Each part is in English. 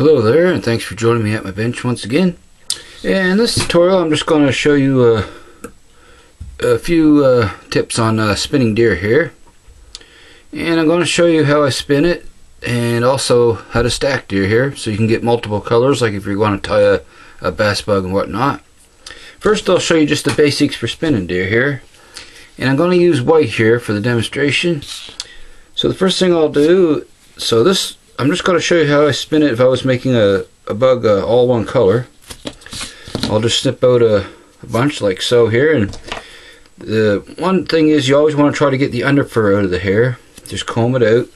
Hello there and thanks for joining me at my bench once again. In this tutorial I'm just going to show you uh, a few uh, tips on uh, spinning deer hair. And I'm going to show you how I spin it and also how to stack deer hair so you can get multiple colors like if you're going to tie a, a bass bug and whatnot. First I'll show you just the basics for spinning deer hair. And I'm going to use white here for the demonstration. So the first thing I'll do, so this I'm just going to show you how I spin it if I was making a, a bug uh, all one color. I'll just snip out a, a, bunch like so here and the one thing is you always want to try to get the under fur out of the hair. Just comb it out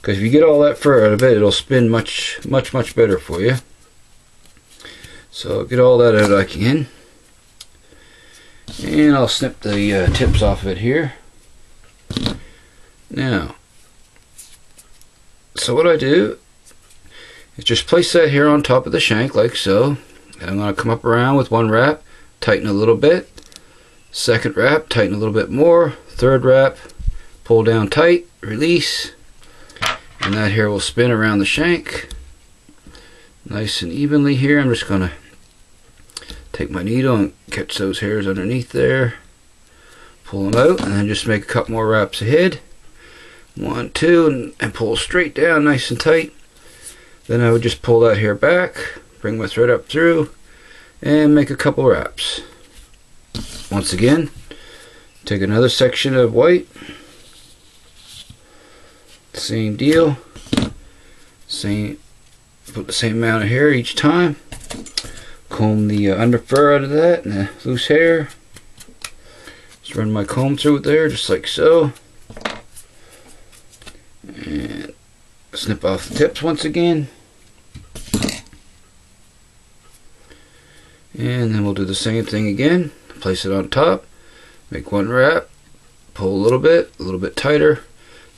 because if you get all that fur out of it it'll spin much much much better for you. So get all that out I can. And I'll snip the uh, tips off of it here. Now so what I do is just place that here on top of the shank like so. And I'm going to come up around with one wrap, tighten a little bit. Second wrap, tighten a little bit more. Third wrap, pull down tight, release. And that here will spin around the shank. Nice and evenly here. I'm just going to take my needle and catch those hairs underneath there. Pull them out and then just make a couple more wraps ahead one two and, and pull straight down nice and tight. Then I would just pull that hair back bring my thread up through and make a couple wraps. Once again take another section of white. Same deal. Same put the same amount of hair each time. Comb the uh, under fur out of that and the loose hair. Just run my comb through it there just like so snip off the tips once again. And then we'll do the same thing again. Place it on top. Make one wrap. Pull a little bit a little bit tighter.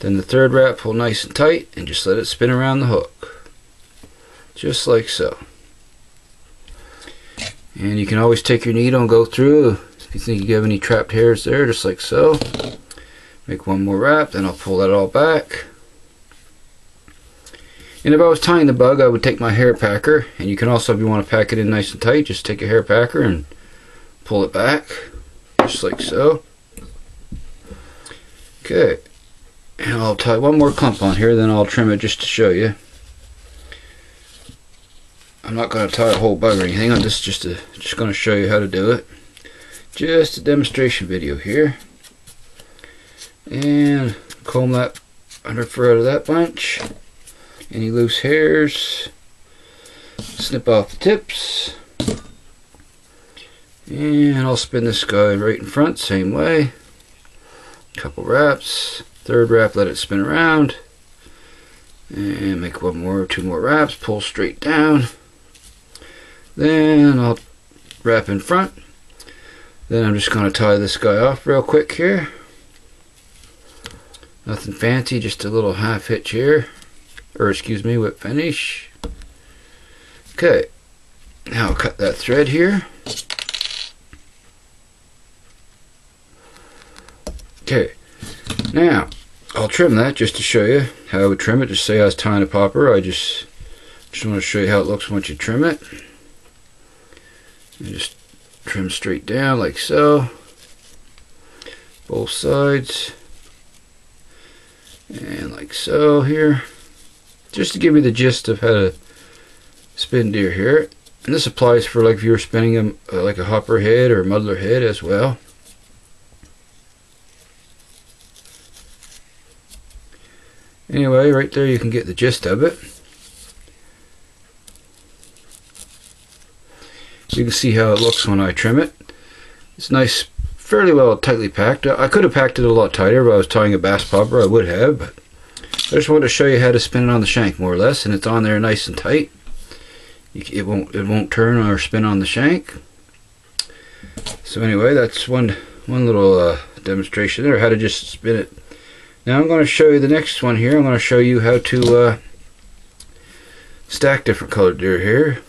Then the third wrap pull nice and tight and just let it spin around the hook. Just like so. And you can always take your needle and go through. If you think you have any trapped hairs there just like so. Make one more wrap then I'll pull that all back and if I was tying the bug, I would take my hair packer, and you can also, if you want to pack it in nice and tight, just take a hair packer and pull it back, just like so. Okay, and I'll tie one more clump on here, then I'll trim it just to show you. I'm not going to tie a whole bug or anything, I'm just, just, a, just going to show you how to do it. Just a demonstration video here. And comb that under fur out of that bunch any loose hairs? Snip off the tips. And I'll spin this guy right in front same way. Couple wraps. Third wrap let it spin around. And make one more two more wraps pull straight down. Then I'll wrap in front. Then I'm just going to tie this guy off real quick here. Nothing fancy just a little half hitch here or excuse me, whip finish. Okay, now I'll cut that thread here. Okay, now I'll trim that just to show you how I would trim it. Just say I was tying a popper. I just just want to show you how it looks once you trim it. And just trim straight down like so. Both sides. And like so here just to give you the gist of how to spin deer hair and this applies for like if you're spinning them uh, like a hopper head or a muddler head as well. Anyway right there you can get the gist of it. You can see how it looks when I trim it. It's nice fairly well tightly packed. I could have packed it a lot tighter if I was tying a bass popper. I would have but I just wanted to show you how to spin it on the shank more or less and it's on there nice and tight. It won't it won't turn or spin on the shank. So anyway that's one one little uh, demonstration there how to just spin it. Now I'm going to show you the next one here. I'm going to show you how to uh, stack different colored deer hair.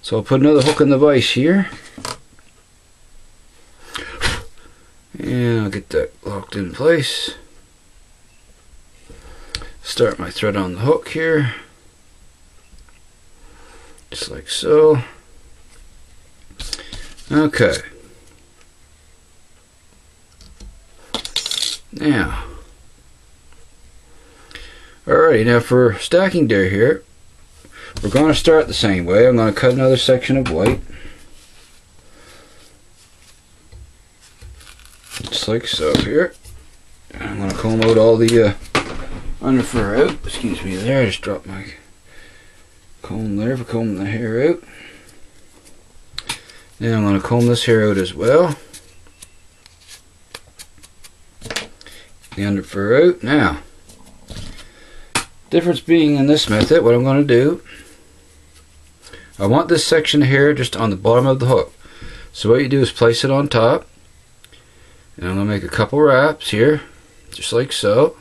So I'll put another hook in the vise here. And I'll get that locked in place start my thread on the hook here Just like so. Okay. Now, alrighty, now for stacking deer hair, we're going to start the same way. I'm going to cut another section of white. Just like so here. I'm going to comb out all the uh, underfur out. Excuse me there, I just dropped my comb there for combing the hair out. Then I'm going to comb this hair out as well. The underfur out. Now, difference being in this method, what I'm going to do, I want this section here just on the bottom of the hook. So what you do is place it on top. And I'm going to make a couple wraps here, just like so.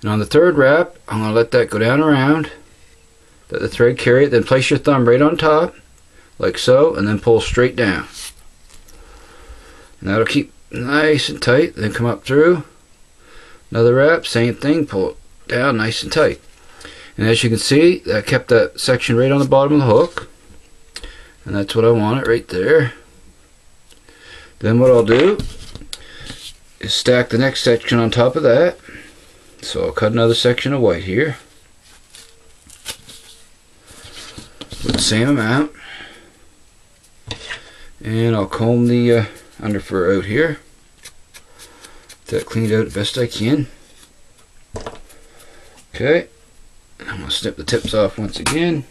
And on the third wrap, I'm going to let that go down around. Let the thread carry it, then place your thumb right on top, like so, and then pull straight down. And that'll keep nice and tight, then come up through. Another wrap, same thing, pull it down nice and tight. And as you can see, that kept that section right on the bottom of the hook. And that's what I want it right there. Then what I'll do is stack the next section on top of that. So I'll cut another section of white here. With the same amount. And I'll comb the uh, underfur out here. Get that cleaned out best I can. Okay. I'm going to snip the tips off once again.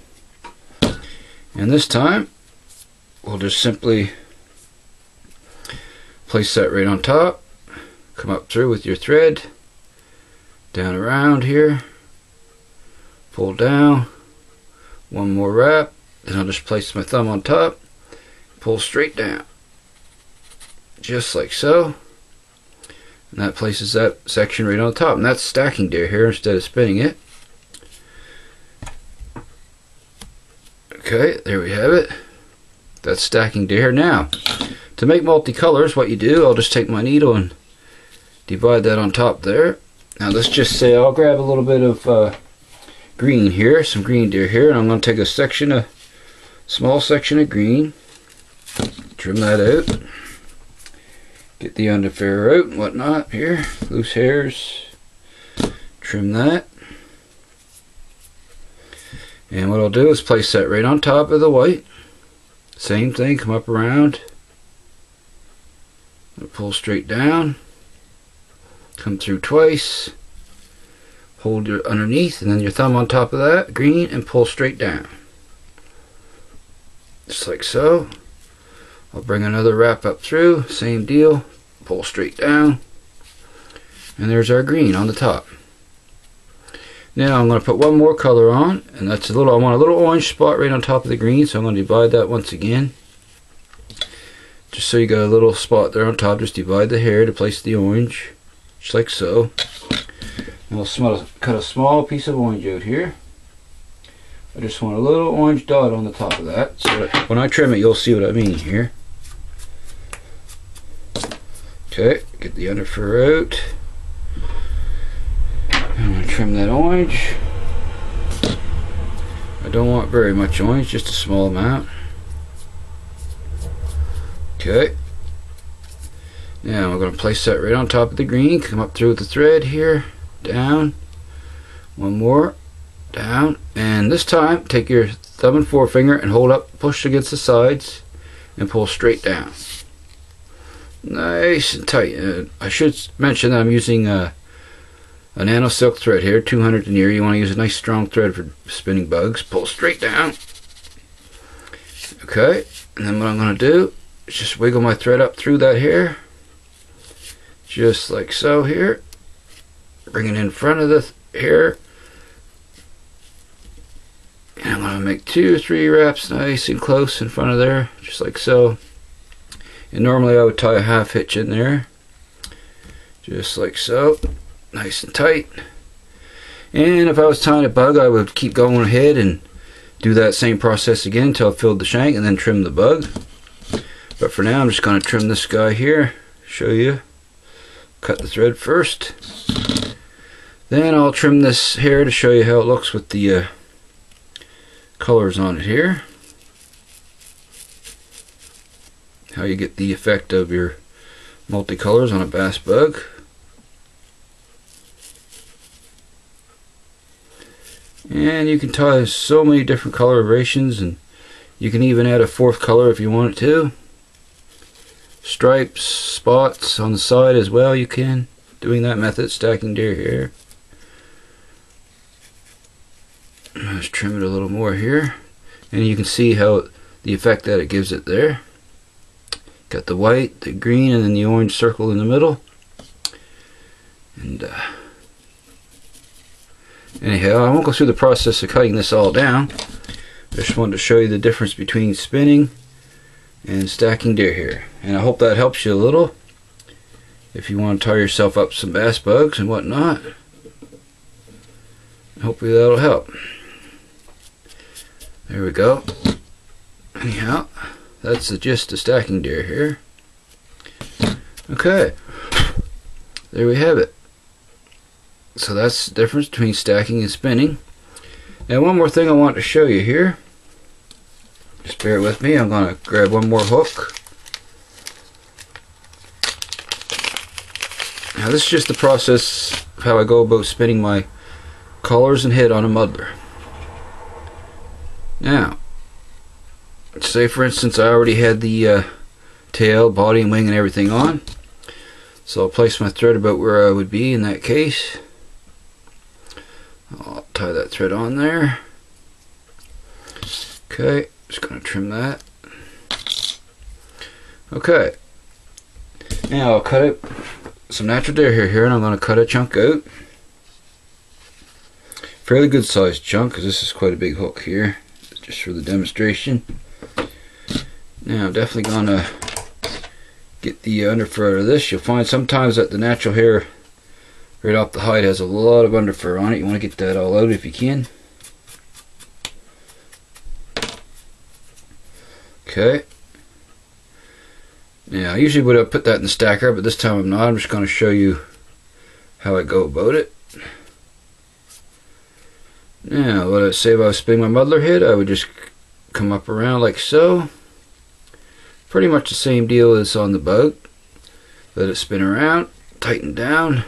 And this time, we'll just simply place that right on top. Come up through with your thread. Down around here. Pull down. One more wrap. Then I'll just place my thumb on top. Pull straight down. Just like so. And that places that section right on top. And that's stacking deer hair instead of spinning it. Okay, there we have it. That's stacking deer. Now, to make multicolors, what you do, I'll just take my needle and divide that on top there. Now let's just say I'll grab a little bit of uh, green here, some green deer hair, and I'm going to take a section of, small section of green, trim that out, get the underfur out and whatnot here, loose hairs, trim that. And what I'll do is place that right on top of the white. Same thing, come up around. Pull straight down. Come through twice. Hold your underneath and then your thumb on top of that, green, and pull straight down. Just like so. I'll bring another wrap up through, same deal. Pull straight down. And there's our green on the top. Now I'm going to put one more color on, and that's a little, I want a little orange spot right on top of the green, so I'm going to divide that once again. Just so you got a little spot there on top, just divide the hair to place the orange, just like so. And I'll cut a small piece of orange out here. I just want a little orange dot on the top of that, so when I trim it you'll see what I mean here. Okay, get the underfur out. I'm to trim that orange. I don't want very much orange, just a small amount. Okay. Now we're going to place that right on top of the green. Come up through the thread here. Down. One more. Down. And this time, take your thumb and forefinger and hold up, push against the sides, and pull straight down. Nice and tight. Uh, I should mention that I'm using uh, a nano silk thread here, 200 denier. You want to use a nice strong thread for spinning bugs. Pull straight down. Okay, and then what I'm going to do is just wiggle my thread up through that here. Just like so here. Bring it in front of the hair. And I'm going to make two or three wraps nice and close in front of there, just like so. And normally I would tie a half hitch in there, just like so nice and tight. And if I was tying a bug, I would keep going ahead and do that same process again until I filled the shank and then trim the bug. But for now, I'm just going to trim this guy here, show you. Cut the thread first. Then I'll trim this hair to show you how it looks with the uh, colors on it here. How you get the effect of your multicolors on a bass bug. And you can tie so many different color colorations and you can even add a fourth color if you want it to. Stripes, spots on the side as well you can. Doing that method, stacking deer hair. Let's trim it a little more here. And you can see how the effect that it gives it there. Got the white, the green, and then the orange circle in the middle. And uh, anyhow, I won't go through the process of cutting this all down. I just wanted to show you the difference between spinning and stacking deer hair. And I hope that helps you a little. If you want to tie yourself up some bass bugs and whatnot. Hopefully that'll help. There we go. Anyhow, that's the gist of stacking deer hair. Okay, there we have it. So that's the difference between stacking and spinning. Now one more thing I want to show you here. Just bear with me, I'm going to grab one more hook. Now this is just the process of how I go about spinning my collars and head on a muddler. Now, say for instance I already had the uh, tail, body and wing and everything on. So I'll place my thread about where I would be in that case. I'll tie that thread on there. Okay, just going to trim that. Okay. Now I'll cut it some natural deer hair here and I'm going to cut a chunk out. Fairly good sized chunk because this is quite a big hook here just for the demonstration. Now I'm definitely going to get the underfur of this. You'll find sometimes that the natural hair right off the hide has a lot of underfur on it. You want to get that all out if you can. Okay. Now, I usually would have put that in the stacker, but this time I'm not. I'm just going to show you how I go about it. Now, what I say if I was spinning my muddler head, I would just come up around like so. Pretty much the same deal as on the boat. Let it spin around, tighten down.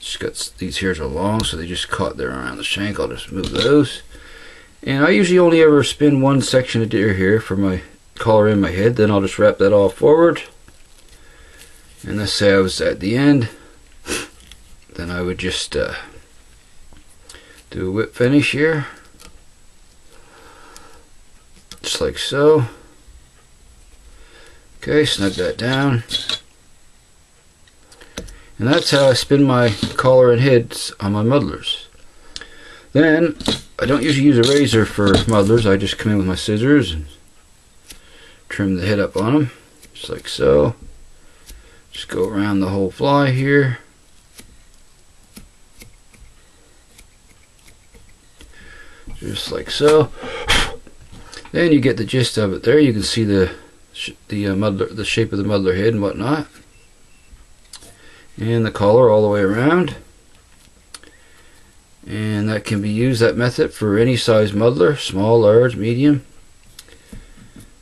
Just got these hairs are long, so they just caught there around the shank. I'll just move those. And I usually only ever spin one section of deer hair for my collar in my head. Then I'll just wrap that all forward. And let's say I was at the end. Then I would just uh, do a whip finish here just like so okay snug that down and that's how I spin my collar and heads on my muddlers then I don't usually use a razor for muddlers I just come in with my scissors and trim the head up on them just like so just go around the whole fly here just like so. Then you get the gist of it there. You can see the the uh, muddler, the shape of the muddler head and whatnot, and the collar all the way around. And that can be used that method for any size muddler, small, large, medium.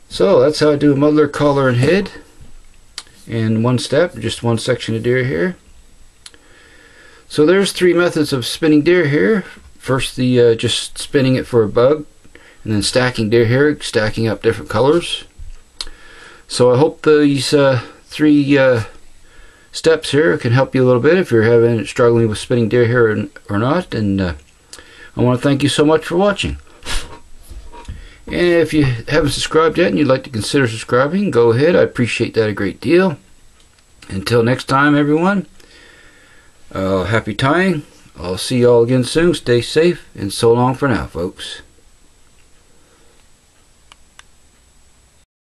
So that's how I do a muddler collar and head in one step, just one section of deer hair. So there's three methods of spinning deer hair First, the uh, just spinning it for a bug, and then stacking deer hair, stacking up different colors. So I hope these uh, three uh, steps here can help you a little bit if you're having struggling with spinning deer hair or, not. And uh, I want to thank you so much for watching. And if you haven't subscribed yet and you'd like to consider subscribing, go ahead. I appreciate that a great deal. Until next time, everyone, uh, happy tying. I'll see y'all again soon. Stay safe, and so long for now, folks.